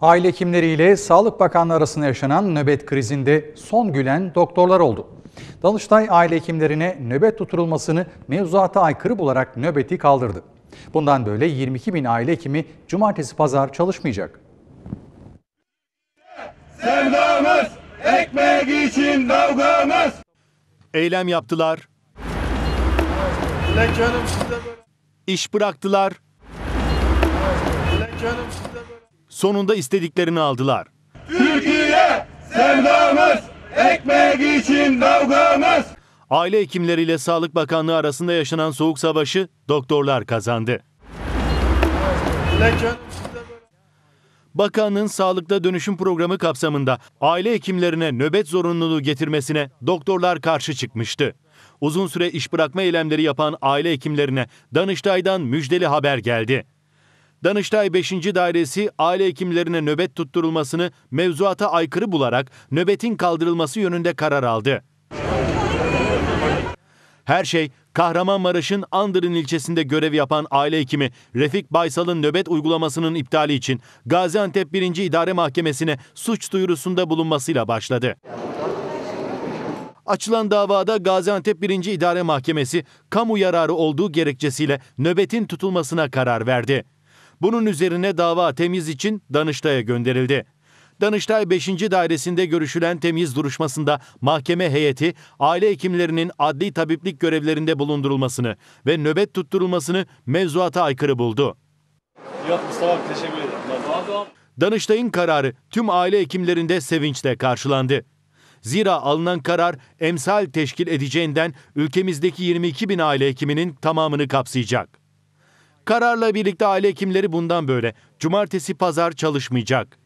Aile hekimleriyle Sağlık Bakanlığı arasında yaşanan nöbet krizinde son gülen doktorlar oldu. Danıştay aile hekimlerine nöbet tutturulmasını mevzuata aykırı bularak nöbeti kaldırdı. Bundan böyle 22 bin aile hekimi cumartesi pazar çalışmayacak. Sevdamız, ekmek için kavgamız. Eylem yaptılar, iş bıraktılar, sonunda istediklerini aldılar. Türkiye, sevdamız, ekmek için kavgamız. Aile hekimleriyle Sağlık Bakanlığı arasında yaşanan soğuk savaşı doktorlar kazandı. Bakanlığın sağlıkta dönüşüm programı kapsamında aile hekimlerine nöbet zorunluluğu getirmesine doktorlar karşı çıkmıştı. Uzun süre iş bırakma eylemleri yapan aile hekimlerine Danıştay'dan müjdeli haber geldi. Danıştay 5. Dairesi aile hekimlerine nöbet tutturulmasını mevzuata aykırı bularak nöbetin kaldırılması yönünde karar aldı. Her şey Kahramanmaraş'ın Andırın ilçesinde görev yapan aile hekimi Refik Baysal'ın nöbet uygulamasının iptali için Gaziantep 1. İdare Mahkemesi'ne suç duyurusunda bulunmasıyla başladı. Açılan davada Gaziantep 1. İdare Mahkemesi kamu yararı olduğu gerekçesiyle nöbetin tutulmasına karar verdi. Bunun üzerine dava temiz için Danıştay'a gönderildi. Danıştay 5. Dairesi'nde görüşülen temyiz duruşmasında mahkeme heyeti aile hekimlerinin adli tabiplik görevlerinde bulundurulmasını ve nöbet tutturulmasını mevzuata aykırı buldu. Yok Mustafa teşekkür ederim. Danıştay'ın kararı tüm aile hekimlerinde sevinçle karşılandı. Zira alınan karar emsal teşkil edeceğinden ülkemizdeki 22 bin aile hekiminin tamamını kapsayacak. Kararla birlikte aile hekimleri bundan böyle cumartesi pazar çalışmayacak.